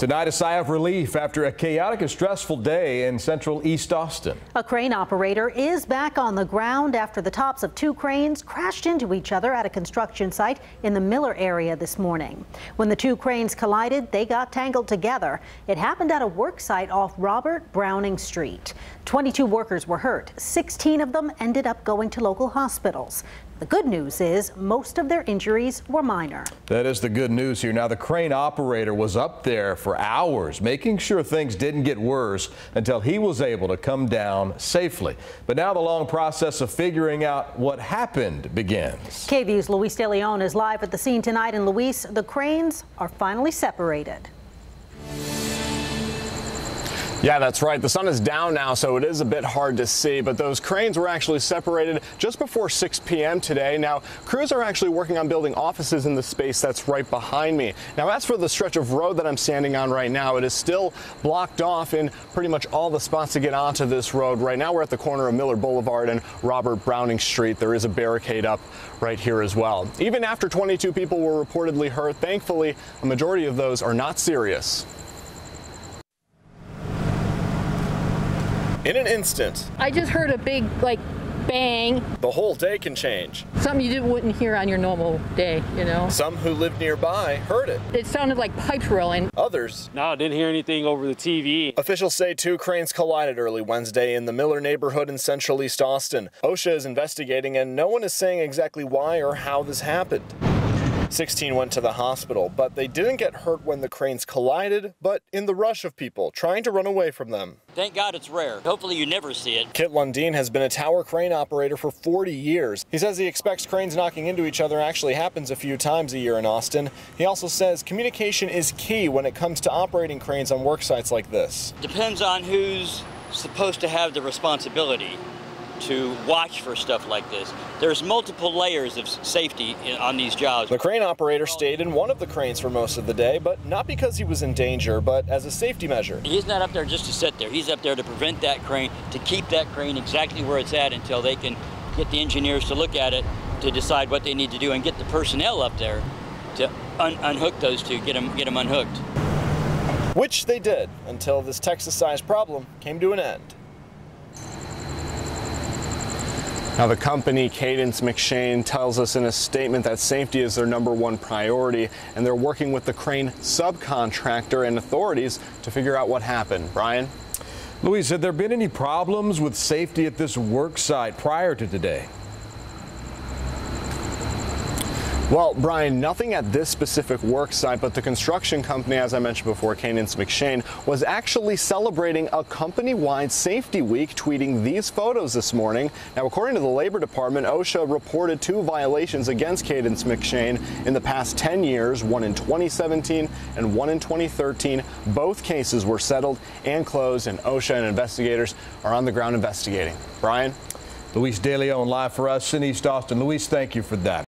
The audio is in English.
Tonight, a sigh of relief after a chaotic and stressful day in central East Austin. A crane operator is back on the ground after the tops of two cranes crashed into each other at a construction site in the Mueller area this morning. When the two cranes collided, they got tangled together. It happened at a work site off Robert Browning Street. 22 workers were hurt. 16 of them ended up going to local hospitals. The good news is most of their injuries were minor. That is the good news here. Now, the crane operator was up there for hours, making sure things didn't get worse until he was able to come down safely. But now the long process of figuring out what happened begins. KVUE's Luis De Leon is live at the scene tonight. And Luis, the cranes are finally separated. Yeah, that's right. The sun is down now, so it is a bit hard to see, but those cranes were actually separated just before 6 p.m. today. Now, crews are actually working on building offices in the space that's right behind me. Now, as for the stretch of road that I'm standing on right now, it is still blocked off in pretty much all the spots to get onto this road. Right now, we're at the corner of Mueller Boulevard and Robert Browning Street. There is a barricade up right here as well. Even after 22 people were reportedly hurt, thankfully, a majority of those are not serious. In an instant, I just heard a big, like, bang. the whole day can change. Something you wouldn't hear on your normal day, you know? Some who live nearby heard it. It sounded like pipes rolling. Others. No, I didn't hear anything over the TV. Officials say two cranes collided early Wednesday in the Mueller neighborhood in central East Austin. OSHA is investigating, and no one is saying exactly why or how this happened. 16 went to the hospital, but they didn't get hurt when the cranes collided, but in the rush of people trying to run away from them. Thank God it's rare. Hopefully you never see it. Kit Lundeen has been a tower crane operator for 40 years. He says he expects cranes knocking into each other actually happens a few times a year in Austin. He also says communication is key when it comes to operating cranes on work sites like this. Depends on who's supposed to have the responsibility to watch for stuff like this. There's multiple layers of safety in, on these jobs. The crane operator stayed in one of the cranes for most of the day, but not because he was in danger, but as a safety measure. He's not up there just to sit there. He's up there to prevent that crane, to keep that crane exactly where it's at until they can get the engineers to look at it to decide what they need to do and get the personnel up there to un unhook those two, get them, get them unhooked. Which they did until this Texas sized problem came to an end. Now, the company, Cadence McShane, tells us in a statement that safety is their number one priority, and they're working with the crane subcontractor and authorities to figure out what happened. Brian? Luis, had there been any problems with safety at this work site prior to today? Well, Brian, nothing at this specific work site, but the construction company, as I mentioned before, Cadence McShane, was actually celebrating a company wide safety week, tweeting these photos this morning. Now, according to the Labor Department, OSHA reported two violations against Cadence McShane in the past 10 years, one in 2017 and one in 2013. Both cases were settled and closed, and OSHA and investigators are on the ground investigating. Brian? Luis De Leon live for us in East Austin. Luis, thank you for that.